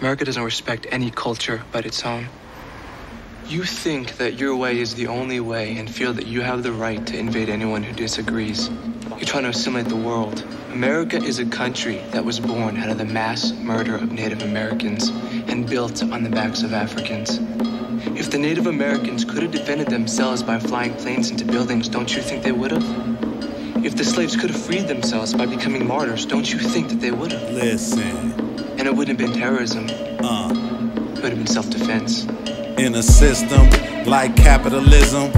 America doesn't respect any culture but its own. You think that your way is the only way and feel that you have the right to invade anyone who disagrees. You're trying to assimilate the world. America is a country that was born out of the mass murder of Native Americans and built on the backs of Africans. If the Native Americans could have defended themselves by flying planes into buildings, don't you think they would have? If the slaves could have freed themselves by becoming martyrs, don't you think that they would have? Listen. And it wouldn't have been terrorism. Uh. It would have been self-defense. In a system like capitalism,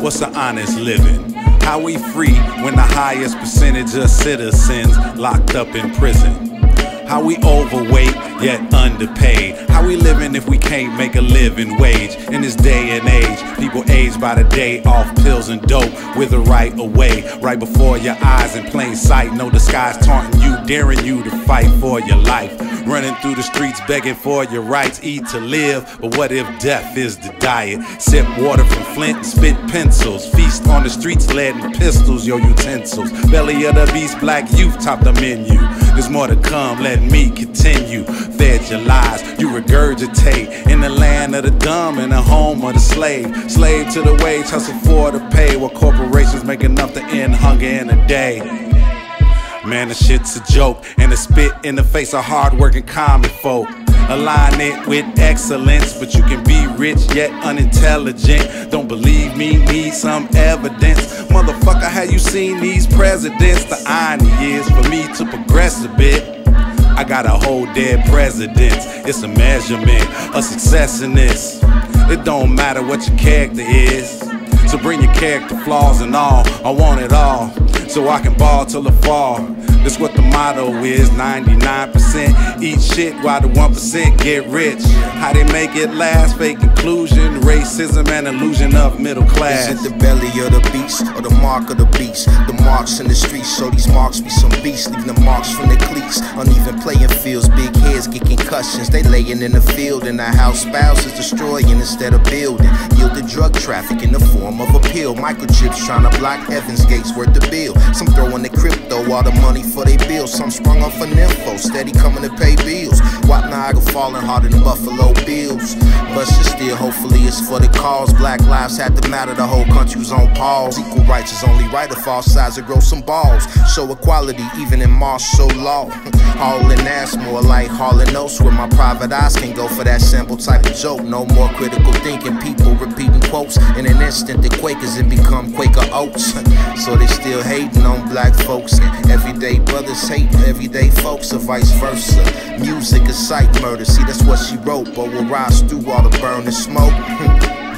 what's an honest living? How we free when the highest percentage of citizens locked up in prison? How we overweight yet underpaid. How we living if we can't make a living wage? In this day and age, people age by the day off pills and dope, with wither right away, right before your eyes in plain sight. No disguise taunting you, daring you to fight for your life. Running through the streets begging for your rights, eat to live. But what if death is the diet? Sip water from Flint spit pencils. Feast on the streets, lead and pistols, your utensils. Belly of the beast, black youth top the menu. There's more to come, let me continue. Fed your lies, you regurgitate. In the land of the dumb in the home of the slave. Slave to the wage, hustle for the pay. While corporations make enough to end hunger in a day. Man, the shit's a joke, and a spit in the face of hardworking common folk. Align it with excellence, but you can be rich yet unintelligent. Don't believe me, need some evidence. Motherfucker, have you seen these presidents? The irony is for me to progress a bit. I got a whole dead president. It's a measurement of success in this. It don't matter what your character is. So bring your character flaws and all. I want it all. So I can ball till the fall. That's what the motto is 99% eat shit while the 1% get rich. How they make it last, fake inclusion, racism, and illusion of middle class. Is it the belly of the beast or the mark of the beast? The marks in the streets, so these marks be some beasts, leaving the marks from the cleats. Uneven playing fields, big heads get concussions. They laying in the field, and the house spouses destroying instead of building. The drug traffic in the form of a pill. Microchips trying to block Evans Gates worth the bill. Some throwing the crypto, all the money for they bills. Some sprung off an info, steady coming to pay bills. White Niagara falling harder than Buffalo Bills. But still, hopefully it's for the cause. Black lives had to matter, the whole country was on pause. Equal rights is only right if all sides grow some balls. Show equality even in martial law. All in ass, more like Hall and Oates, where my private eyes can go for that simple type of joke. No more critical thinking, people repeating quotes. In an instant, the Quakers and become Quaker oats. so they still hating on black folks. Everyday brothers hate everyday folks, or vice versa. Music is sight murder, see that's what she wrote, but we'll rise through all the burning smoke.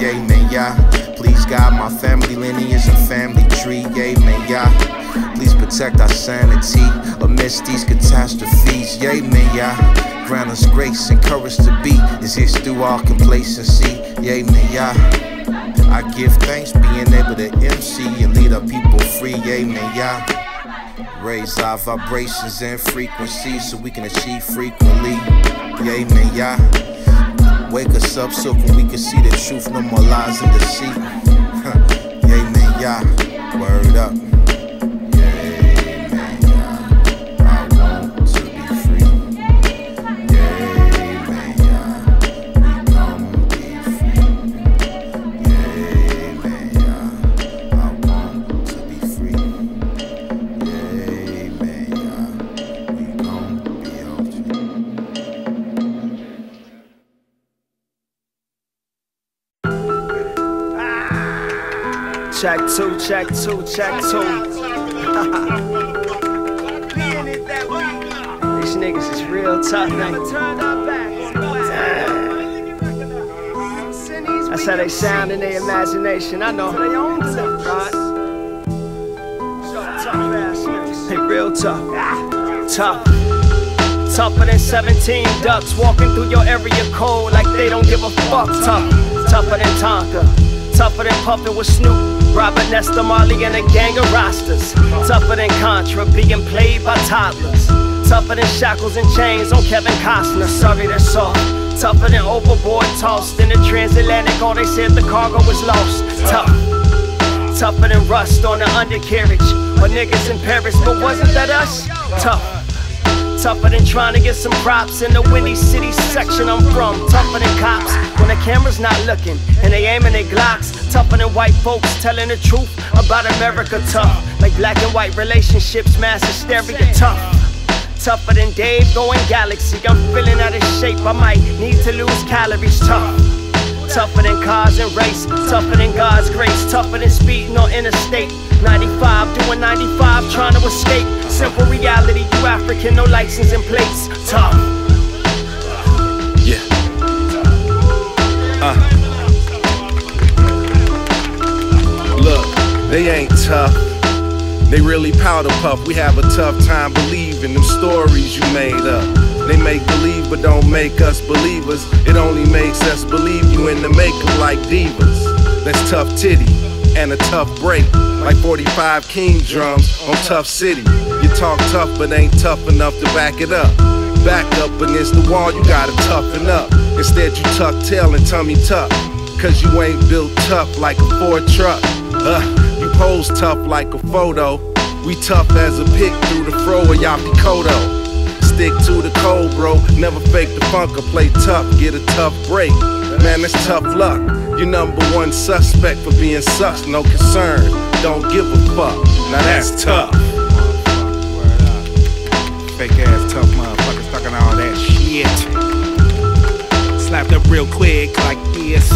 Yay, man, yeah. Please guide my family lineage and family tree. Yay, man, yeah. Please protect our sanity amidst these catastrophes. Yay, man, yeah. Grant us grace and courage to be. Is this through our complacency? Yay, man, yeah. I give thanks being able to MC and lead our people free. Yay, man, yeah. Raise our vibrations and frequencies so we can achieve frequently. Yay, man, yeah. Wake us up so we can see the truth, no more lies and deceit. Yay, man, yeah. Word up. Check two, check two. These niggas is real tough, man. That's how they sound in their imagination. I know. Right? They real tough. Tough. Tougher than 17 ducks walking through your area cold like they don't give a fuck. Tough. Tougher than Tonka. Tougher than puffin' with Snoop. Robert Nesta Marley and a gang of rosters. Tougher than Contra being played by toddlers. Tougher than shackles and chains on Kevin Costner. Sorry, they're soft. Tougher than overboard tossed in the transatlantic. All they said the cargo was lost. Tough. Tougher than rust on the undercarriage. Or niggas in Paris, but wasn't that us? Tough. Tougher than trying to get some props in the Windy City section I'm from. Tougher than cops when the camera's not looking and they aiming their Glocks. Tougher than white folks telling the truth about America. Tough like black and white relationships, mass hysteria. Tough. Tougher than Dave going galaxy. I'm feeling out of shape. I might need to lose calories. Tough. Tougher than cars and race, tougher than God's grace, tougher than speeding on interstate. 95, doing 95, trying to escape. Simple reality, you African, no license and plates. Tough. Yeah. Uh. Look, they ain't tough. They really powder puff. We have a tough time believing them stories you made up. They make believe but don't make us believers. It only makes us believe you in the makeup like divas. That's tough titty and a tough break. Like 45 king drums on Tough City. You talk tough but ain't tough enough to back it up. Back up against the wall, you gotta toughen up. Instead, you tuck tail and tummy tuck. Cause you ain't built tough like a Ford truck. Uh, you pose tough like a photo. We tough as a pick through the fro of Yaphet Kotto stick to the code, bro. Never fake the funk or play tough, get a tough break. Man, it's tough luck. You number one suspect for being such, no concern. Don't give a fuck. Now that's tough. Fake ass tough motherfuckers talking all that shit. Slapped up real quick like this.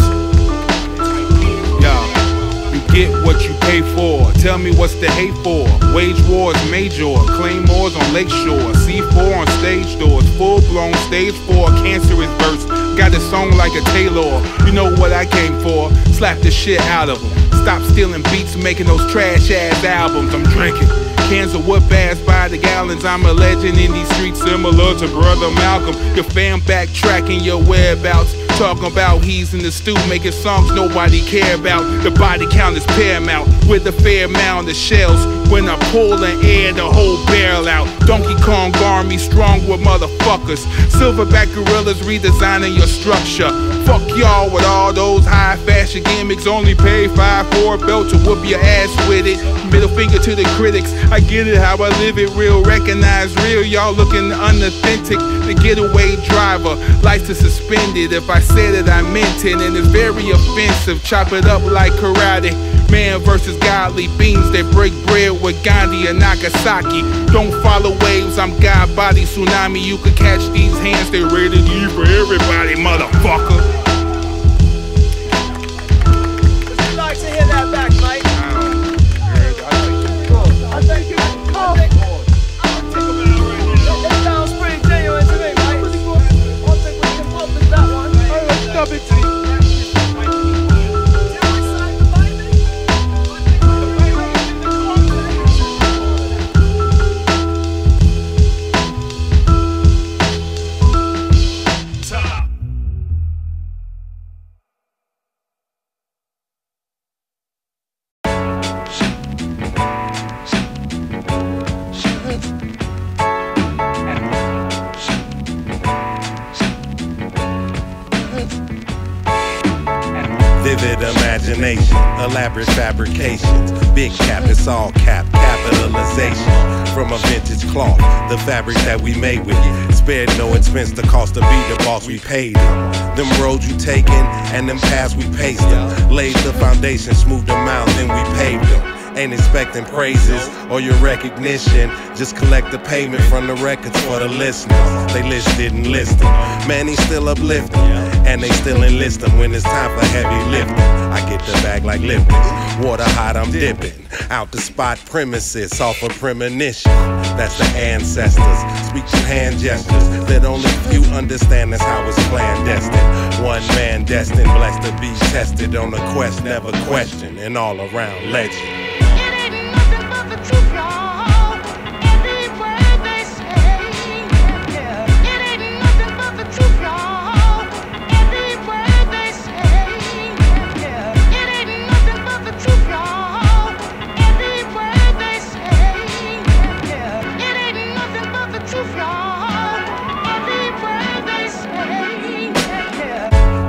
Get what you pay for. Tell me what's the hate for. Wage wars major. Claymores on Lakeshore. C4 on stage doors. Full blown stage 4. Cancerous burst. Got a song like a Taylor. You know what I came for. Slap the shit out of them. Stop stealing beats, making those trash ass albums. I'm drinking. Cans of whoop ass by the gallons. I'm a legend in these streets, similar to Brother Malcolm. Your fam backtracking your whereabouts. Talking about he's in the stew making songs nobody care about. The body count is paramount with a fair amount of shells. When I pull and air the whole barrel out. Donkey Kong army strong with motherfuckers. Silverback gorillas redesigning your structure. Fuck y'all with all those high fashion gimmicks. Only pay five for a belt to whoop your ass with it. Middle finger to the critics. I get it how I live it real. Recognize real. Y'all looking unauthentic. The getaway driver. License suspended. If I said it, I meant it. And it's very offensive. Chop it up like karate. Man versus godly beings that break bread with Gandhi and Nagasaki. Don't follow waves, I'm God body tsunami. You can catch these hands, they rated you for everybody, motherfucker. From a vintage cloth, the fabric that we made with it. Spared no expense, the cost to be the boss we paid them. Them roads you taken and them paths we paced them. Laid the foundation, smoothed them out, then we paved them. Ain't expecting praises or your recognition. Just collect the payment from the records for the listeners. They listed and listed. Man, he's still uplifting. And they still enlist them when it's time for heavy lifting. I get the bag like Lipton. Water hot, I'm dipping. Out the spot premises, off a premonition. That's the ancestors. Speak to hand gestures that only few understand. That's how it's clandestine. One man destined, blessed to be tested on a quest, never questioned. An all around legend.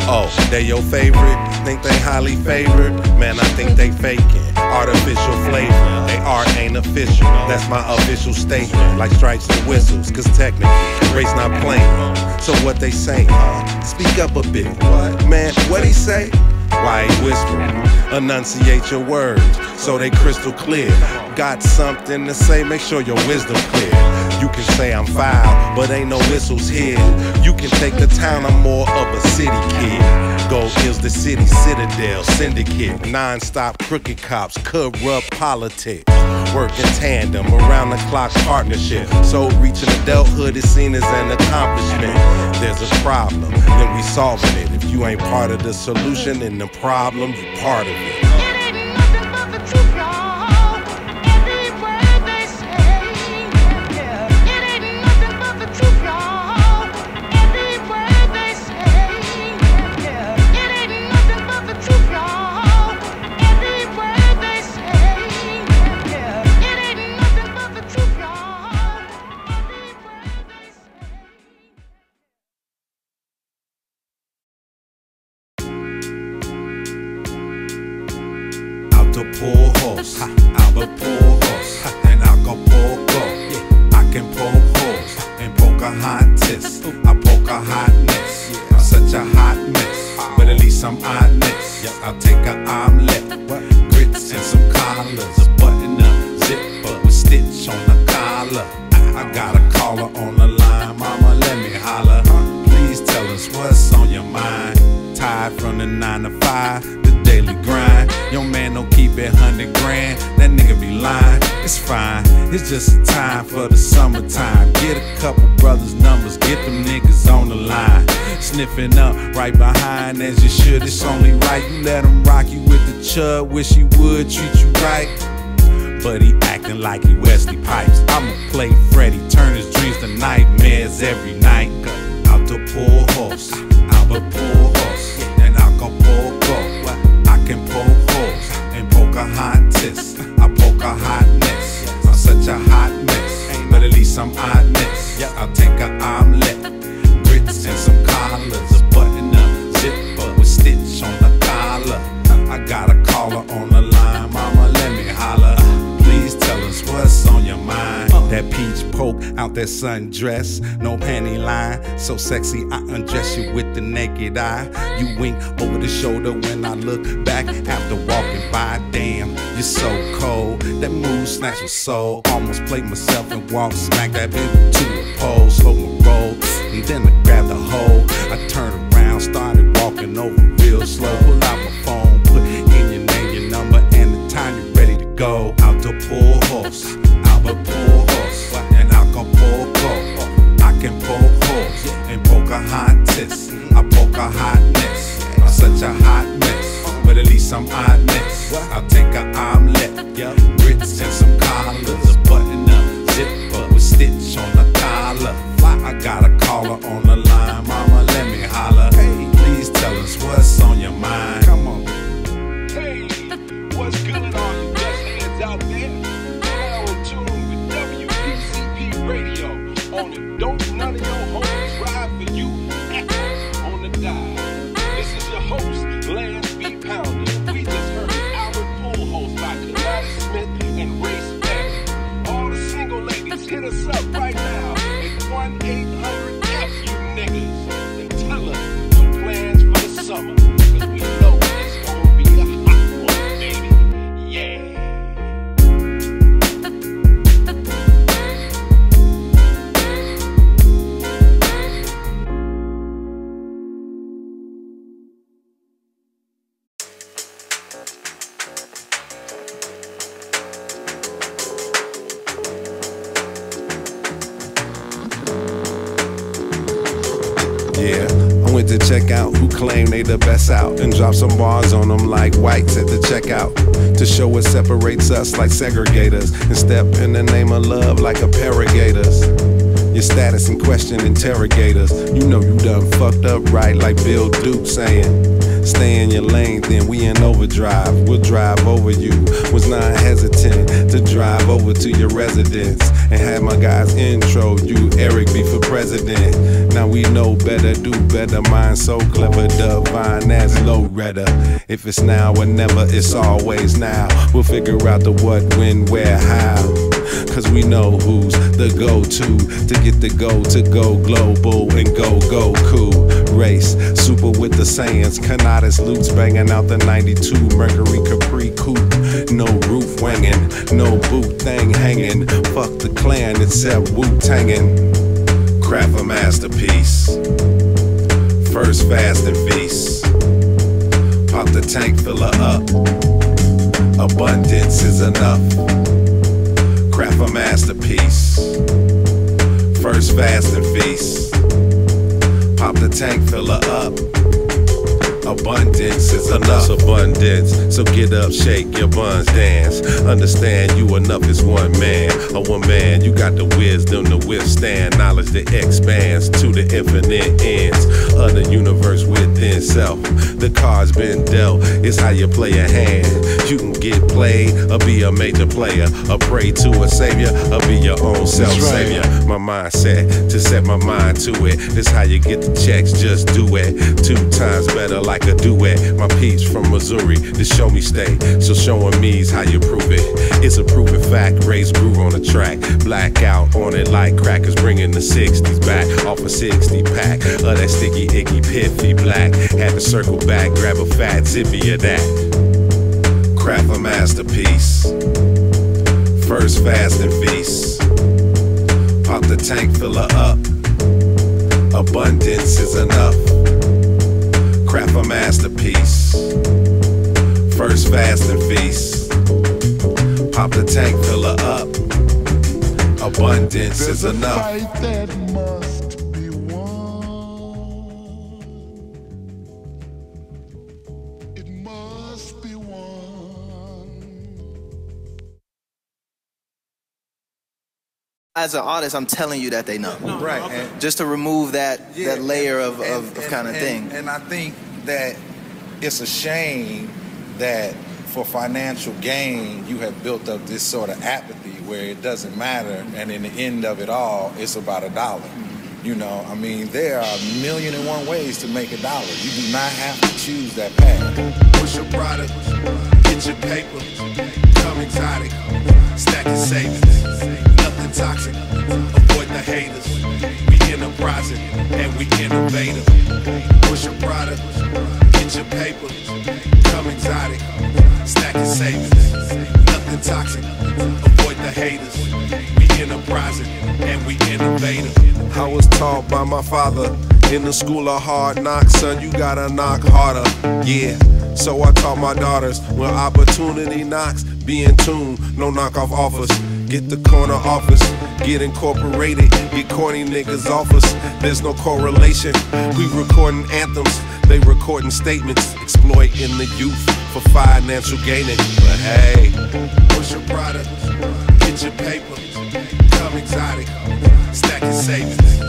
Oh, they your favorite? Think they highly favored? Man, I think they faking. artificial flavor. They art ain't official. That's my official statement. Like stripes and whistles, cause technically, race not playing. So what they say? Uh, speak up a bit. What? Man, what he say? Why he whispering? Enunciate your words so they crystal clear. Got something to say, make sure your wisdom clear. You can say I'm foul, but ain't no whistles here. You can take the town, I'm more of a city kid. Gold Hills, the city citadel, syndicate, non-stop crooked cops, corrupt politics. Work in tandem, around the clock partnership. So reaching adulthood is seen as an accomplishment. There's a problem, then we solving it. If you ain't part of the solution, then the problem, you part of it. Every night. Out the poor horse, out the poor horse, and I can pull poke I can poke holes and poke a hot test. I poke a hotness. I'm such a hot mess, but at least I'm honest. I'll take an omelet, grits and some collars, a button up zipper with stitch on the collar. I got a caller on the line, mama, let me holler. Please tell us what's on your mind. That peach poke out that sundress, no panty line. So sexy, I undress you with the naked eye. You wink over the shoulder when I look back after walking by. Damn, you're so cold. That mood snatch was soul. Almost played myself and walked smack that bitch to a pole. Slow my roll, and then I grabbed the hole. I turned around, started walking over real slow. Pull out my phone, put in your name, your number, and the time you're ready to go. Out the poor horse, hot test. I poke a hotness. I'm such a hot mess, but at least I'm honest. I'll take an omelet, grits and some collars, a button up zipper with stitch on the collar. I got a caller on the line, mama, let me holler. Hey, please tell us what's on your mind. Come on. Hey, what's good, Went to check out who claim they the best out and drop some bars on them like whites at the checkout to show what separates us like segregators and step in the name of love like apparators. Your status in question interrogators. You know you done fucked up right like Bill Duke saying. Stay in your lane, then we in overdrive. We'll drive over you. Was not hesitant to drive over to your residence and have my guys intro you. Eric B for president. Now we know better, do better. Mind so clever, divine as Loretta. If it's now or never, it's always now. We'll figure out the what, when, where, how. Cause we know who's the go to to get the go to go global and go go cool. Race, super with the science. Kenautis loops banging out the 92 Mercury Capri coupe. No roof wanging, no boot thing hanging. Fuck the clan except Wu Tangin'. Craft a masterpiece. First fast and feast. Pop the tank, filler up. Abundance is enough. Craft a masterpiece. First fast and feast. Pop the tank, filler up. Abundance is enough. Abundance. So get up, shake your buns, dance. Understand you enough is one man. A one man, you got the wisdom to withstand. Knowledge that expands to the infinite ends of the universe within self. The card's been dealt. It's how you play a hand. You can get played or be a major player. Or pray to a savior or be your own self savior. My mindset to set my mind to it. This how you get the checks, just do it. Two times better like a duet. My peeps from Missouri, to show me stay. So showing me's how you prove it. It's a proven fact. Raise groove on the track. Blackout on it like crackers bringing the 60s back. Off a 60 pack of that sticky, icky, piffy black. Had to circle back, grab a fat zippy of that. Craft a masterpiece. First fast and feast. Pop the tank, filler up. Abundance is enough. Craft a masterpiece. First fast and feast. Pop the tank, filler up. Abundance is enough. As an artist, I'm telling you that they know. Right. And, Just to remove that Yeah, that layer of, and- of, of and- kind of and- thing. And I think that it's a shame that for financial gain, you have built up this sort of apathy where it doesn't matter, mm-hmm. and in the end of it all, it's about a dollar. Mm-hmm. You know, I mean, there are a million and one ways to make a dollar. You do not have to choose that path. Push your product, get your paper, come exotic, stack your savings, nothing toxic, taught by my father in the school of hard knocks, son, you gotta knock harder. Yeah. So I taught my daughters when opportunity knocks, be in tune, no knockoff offers. Get the corner office, get incorporated, get corny niggas off us. There's no correlation. We recording anthems, they recording statements, exploiting the youth for financial gaining. But hey, push your product, get your paper, come exotic, stack your savings,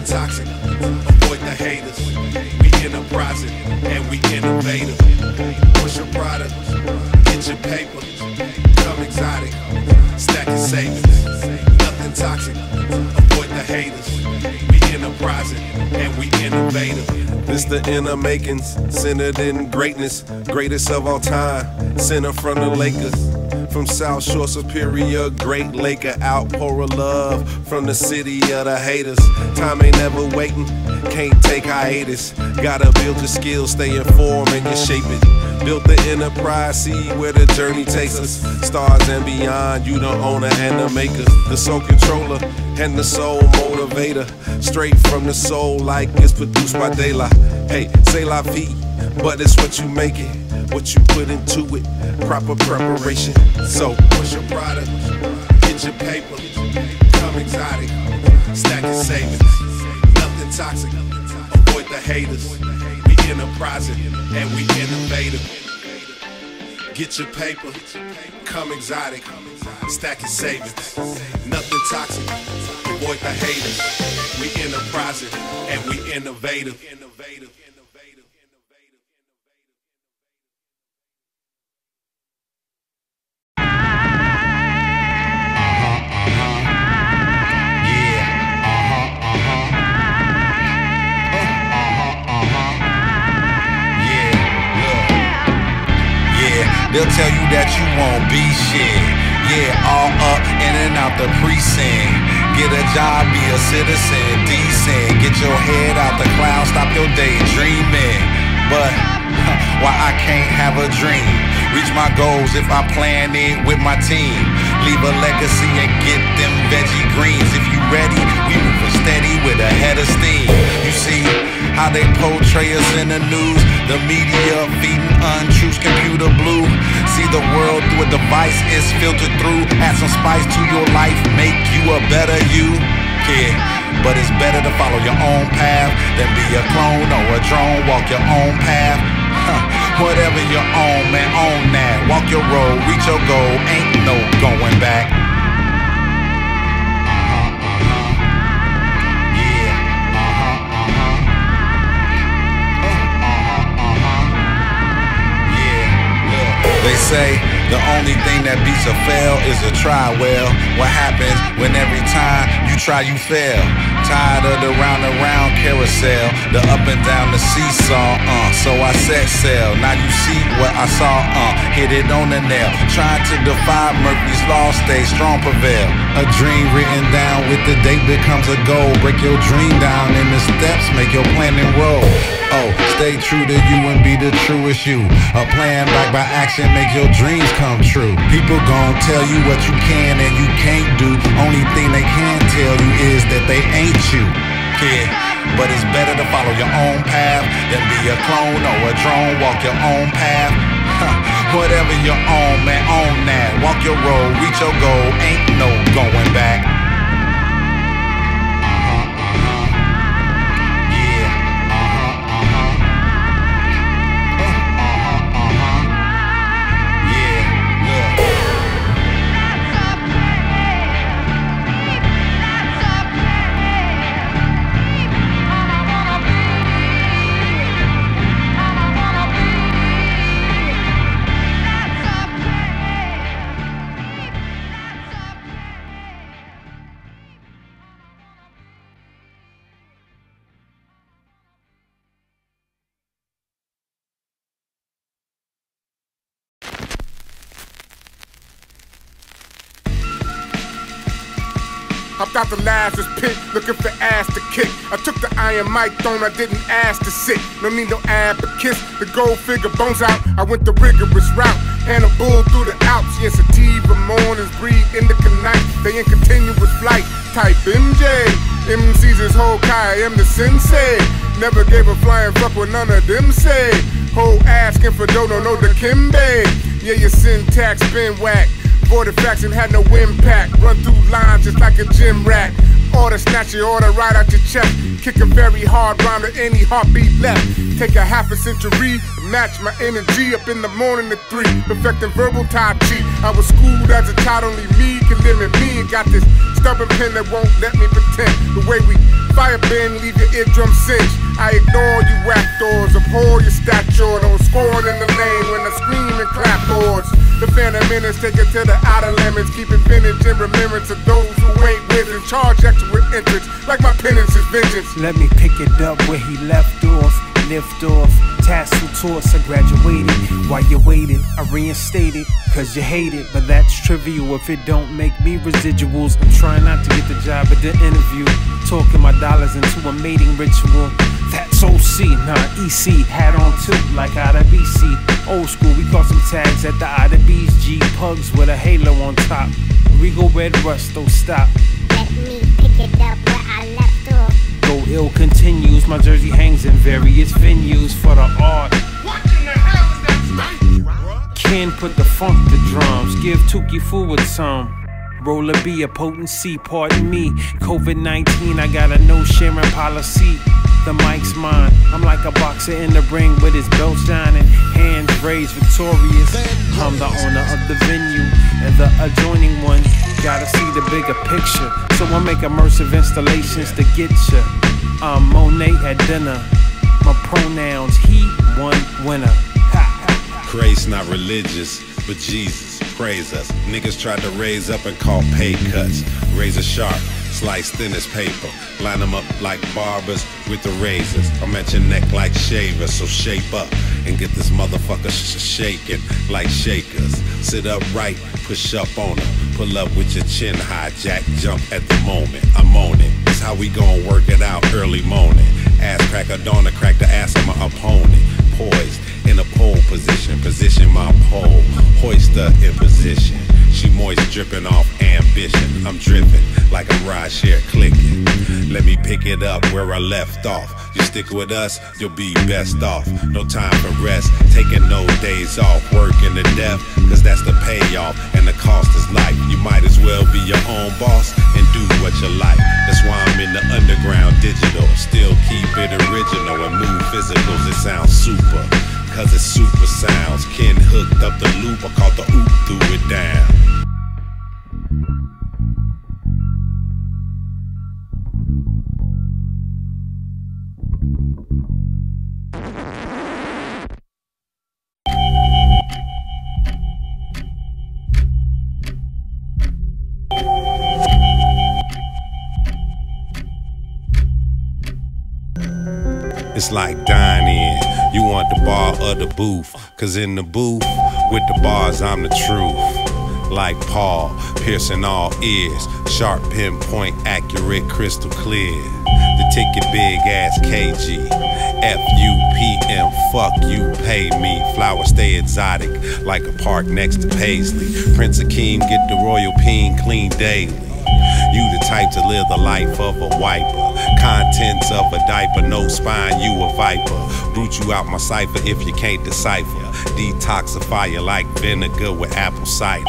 nothing toxic, avoid the haters. We enterprising and we innovative. Push your product, get your paper, come exotic, stack your savings, nothing toxic, avoid the haters. We enterprising and we innovative. This the inner makings, centered in greatness, greatest of all time, center from the Lakers. From South Shore Superior, Great Laker outpour of love from the city of the haters. Time ain't never waiting, can't take hiatus. Gotta build your skills, stay informed and you shape it. Built the enterprise, see where the journey takes us. Stars and beyond, you the owner and the maker, the soul controller and the soul motivator. Straight from the soul, like it's produced by daylight. Hey, say la vie, but it's what you make it, what you put into it. Proper preparation. So push your product, get your paper, come exotic, stack your savings, nothing toxic. Avoid the haters. We enterprising and we innovative. Get your paper, come exotic, stack your savings, nothing toxic. Avoid the haters. We enterprising and we innovative. They'll tell you that you won't be shit. Yeah, all up in and out the precinct. Get a job, be a citizen, decent. Get your head out the clouds, stop your daydreaming. But why I can't have a dream? Reach my goals if I plan it with my team. Leave a legacy and get them veggie greens. If you ready, we moving steady with a head of steam. You see how they portray us in the news. The media feeding untruths, computer blue. See the world through a device is filtered through. Add some spice to your life, make you a better you. Yeah. But it's better to follow your own path than be a clone or a drone. Walk your own path. Whatever you're on, man, own that. Walk your road, reach your goal, ain't no going back. Say the only thing that beats a fail is a try. Well, what happens when every time you try you fail? Tired of the round and round carousel, the up and down the seesaw, uh. So I set sail. Now you see what I saw, uh. Hit it on the nail. Trying to defy Murphy's law, stay strong, prevail. A dream written down with the date becomes a goal. Break your dream down in the steps, make your plan and roll. Oh, stay true to you and be the truest you. A plan backed by action, make your dreams come true. People gon' tell you what you can and you can't do. Only thing they can tell you is that they ain't you. Yeah, but it's better to follow your own path than be a clone or a drone. Walk your own path. Whatever you're on, man, own that. Walk your road, reach your goal, ain't no going back. The Lazarus pit, looking for ass to kick. I took the iron mic throne, I didn't ask to sit. No need no advocates, the gold figure bones out. I went the rigorous route, Hannibal through the Alps. Yes, a sativa mornings breathe the night. They in continuous flight. Type MJ, MC's his whole Kai, I am the sensei. Never gave a flying fuck what none of them say. Whole asking for dough, no, no, the Kimbe. Yeah, your syntax been whack. Voided facts and had no impact. Run through lines just like a gym rat. Order snatch your order right out your chest. Kick a very hard rhyme to any heartbeat left. Take a half a century match my energy up in the morning at three. Perfecting verbal Tai Chi. I was schooled as a child, only me can limit me. Got this stubborn pen that won't let me pretend. The way we fire bend, leave your eardrum cinch. I ignore you actors, abhor your stature. Don't score in the lane when I scream and clap boards. The phantom menace, take it to the outer limits. Keep it vintage in remembrance of those who ain't with and charge extra with entrance. Like my penance is vengeance. Let me pick it up where he left off. Lift off, tassel toss, I graduated. While you waited, I reinstated. Cause you hate it, but that's trivial if it don't make me residuals. I'm trying not to get the job at the interview. Talking my dollars into a mating ritual. That's OC, not EC. Hat on too, like out of BC. Old school, we got some tags at the Ida B's G Pugs with a halo on top. Regal Red Rust, don't stop. Let me pick it up where I left off. Go ill continues, my jersey hangs in various venues for the art. What in the hell is that stank? Ken put the funk to drums, give Tukey forward some. Roller B, a potency, pardon me. COVID 19, I got a no sharing policy. The mic's mine. I'm like a boxer in the ring with his belt shining, hands raised, victorious. I'm the owner of the venue and the adjoining one. Gotta see the bigger picture, so I make immersive installations to get ya. I'm Monet at dinner. My pronouns, he, one winner. Grace not religious, but Jesus, praise us. Niggas tried to raise up and call pay cuts. Razor sharp, sliced thin as paper. Line them up like barbers with the razors. I'm at your neck like shavers, so shape up and get this motherfucker sh- shaking like shakers. Sit upright, push up on her. Pull up with your chin high, jack jump at the moment. I'm on it. That's how we gon' work it out early morning. Ass crack a dawn to crack the ass of my opponent. Poised in a pole position, position my pole. Hoist her in position. She moist dripping off ambition. I'm driven like a ride share clicking. Let me pick it up where I left off. You stick with us, you'll be best off. No time for rest, taking no days off, working to death, cause that's the payoff, and the cost is life. You might as well be your own boss and do what you like. That's why I'm in the underground digital. Still keep it original and move physicals, it sounds super. Cause it's super sounds. Ken hooked up the loop, I caught the oop, threw it down. It's like dining. You want the bar or the booth. Cause in the booth, with the bars, I'm the truth. Like Paul, piercing all ears. Sharp pinpoint, accurate, crystal clear. The ticket big ass KG. F-U-P-M, fuck you, pay me. Flowers stay exotic, like a park next to Paisley. Prince Akeem get the royal peen clean daily. You the type to live the life of a wiper. Contents of a diaper, no spine, you a viper. Root you out my cipher if you can't decipher. Detoxify you like vinegar with apple cider.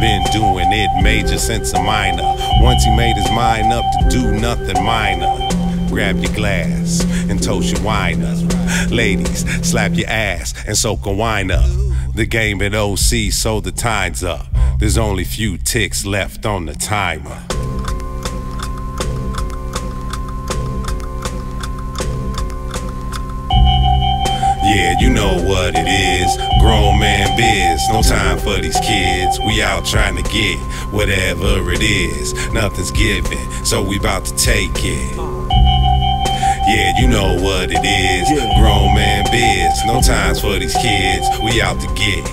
Been doing it major since a minor. Once he made his mind up to do nothing minor. Grab your glass and toast your wine up. Ladies, slap your ass and soak a wine up. The game at OC, so the time's up. There's only few ticks left on the timer. Yeah, you know what it is. Grown man biz, no time for these kids. We out trying to get whatever it is. Nothing's given, so we about to take it. Yeah, you know what it is. Grown man biz, no times for these kids. We out to get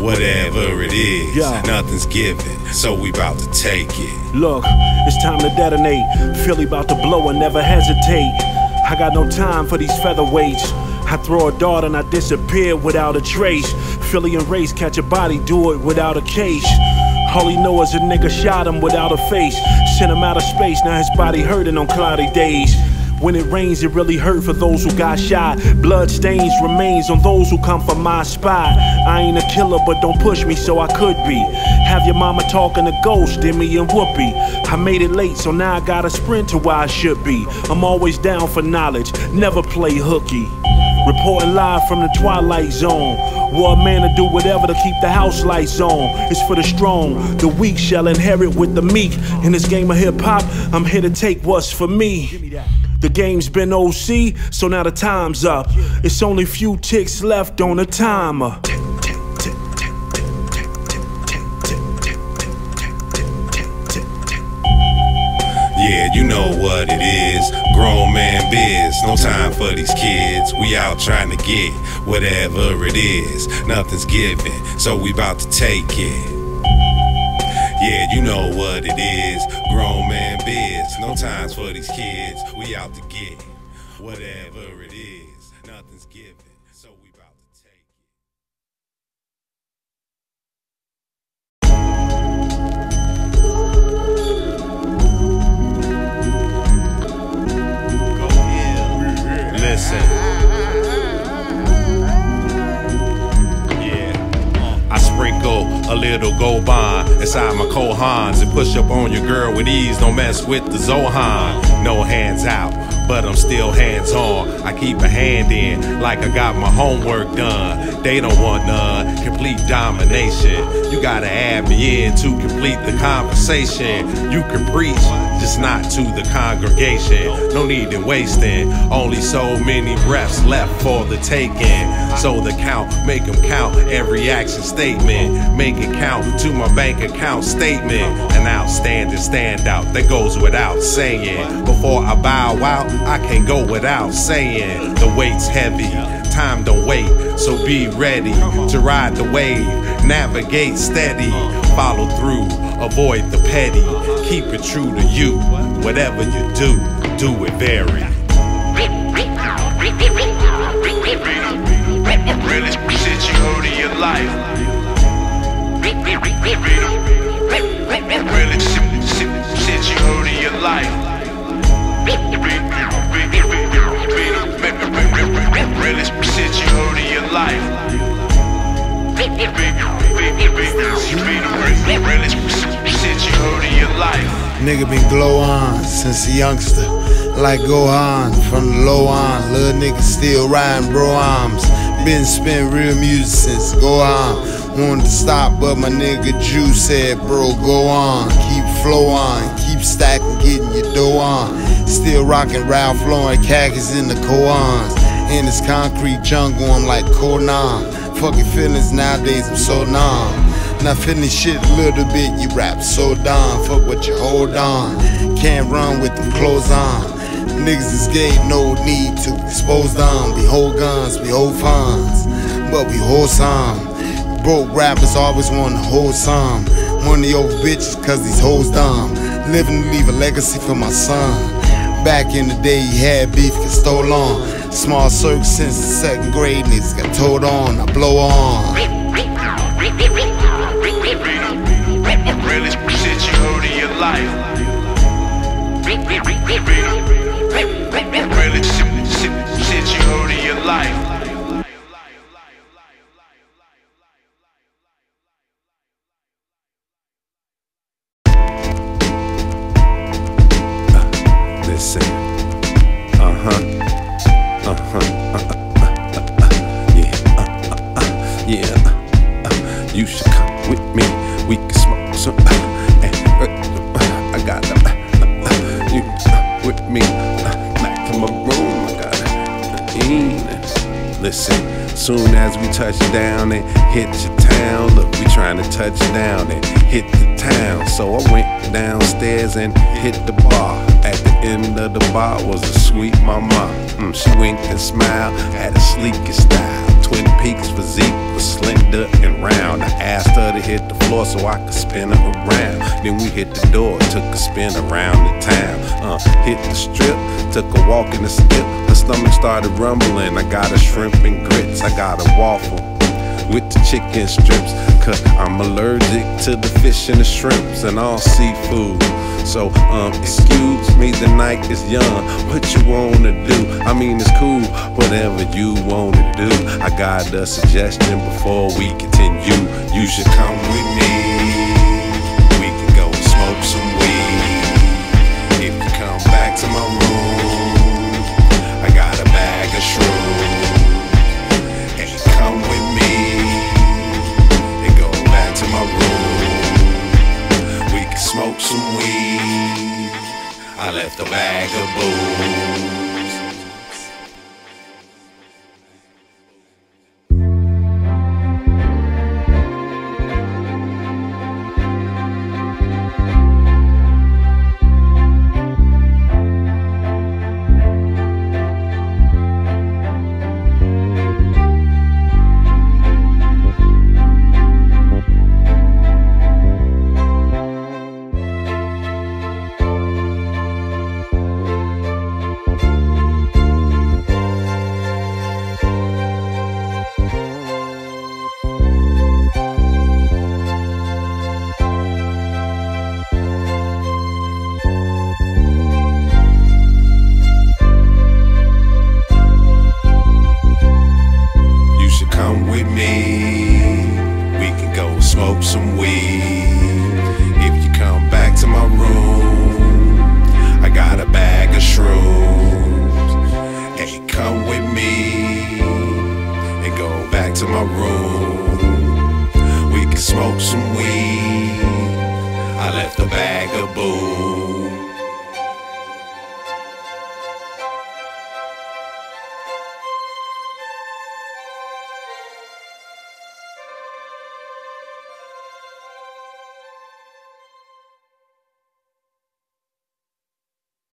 whatever it is. Yeah. Nothing's given, so we about to take it. Look, it's time to detonate. Philly about to blow and never hesitate. I got no time for these featherweights. I throw a dart and I disappear without a trace. Philly and race catch a body, do it without a case. All he know is a nigga shot him without a face. Sent him out of space, now his body hurting on cloudy days. When it rains, it really hurt for those who got shot. Blood stains remains on those who come from my spot. I ain't a killer, but don't push me so I could be. Have your mama talking to ghost, Demi and Whoopi. I made it late, so now I gotta sprint to where I should be. I'm always down for knowledge, never play hooky. Reporting live from the Twilight Zone. War man to do whatever to keep the house lights on. It's for the strong. The weak shall inherit with the meek. In this game of hip hop, I'm here to take what's for me. The game's been OC, so now the time's up. It's only few ticks left on the timer. Yeah, you know what it is. Grown man biz, no time for these kids. We out trying to get whatever it is. Nothing's given, so we about to take it. Yeah, you know what it is. Grown man biz, no times for these kids. We out to get whatever Listen. I sprinkle a little gold bond inside my Kohans and push up on your girl with ease. Don't mess with the Zohan. No hands out, but I'm still hands on. I keep a hand in like I got my homework done. They don't want none. Complete domination. You gotta add me in to complete the conversation. You can preach, just not to the congregation. No need in wasting, only so many breaths left for the taking. So the count, make them count every action statement. Make it count to my bank account statement. An outstanding standout that goes without saying. Before I bow out, I can go without saying. The weight's heavy, time don't wait, so be ready to ride the wave. Navigate steady, follow through, avoid the petty. Keep it true to you. Whatever you do, do it very. Really shit you hold in your life. Really shit, you hold in your life. Really shit you hold in your life. Nigga been glow on since a youngster. Like go on from the low on. Little nigga still riding bro arms. Been spin real music since go on. Wanted to stop, but my nigga Jew said, bro, go on. Keep flow on. Keep stacking, getting your dough on. Still rocking Ralph Lauren khakis in the koans. In this concrete jungle, I'm like Conan. Fucking feelings nowadays, I'm so numb. Now finish shit a little bit, you rap so dumb. Fuck what you hold on. Can't run with them clothes on. Niggas is gay, no need to expose them. We hold guns, we hold funds, but we hold some. Broke rappers always want to hold some. Money over bitches, cause these hoes dumb. Living to leave a legacy for my son. Back in the day, he had beef, get stole on. Small circle since the second grade, niggas got told on. I blow on. Really shit you hold in your life. Really shit, you hold in your life. And smiled, had a sleeky style. Twin Peaks physique was slender and round. I asked her to hit the floor so I could spin her around. Then we hit the door, took a spin around the town. Uh, hit the strip, took a walk in the skip. Her stomach started rumbling. I got a shrimp and grits, I got a waffle with the chicken strips. I'm allergic to the fish and the shrimps and all seafood. So, um, excuse me, the night is young. What you wanna do? I mean, it's cool, whatever you wanna do. I got a suggestion before we continue. You should come with me. Some weed. I left a bag of booze.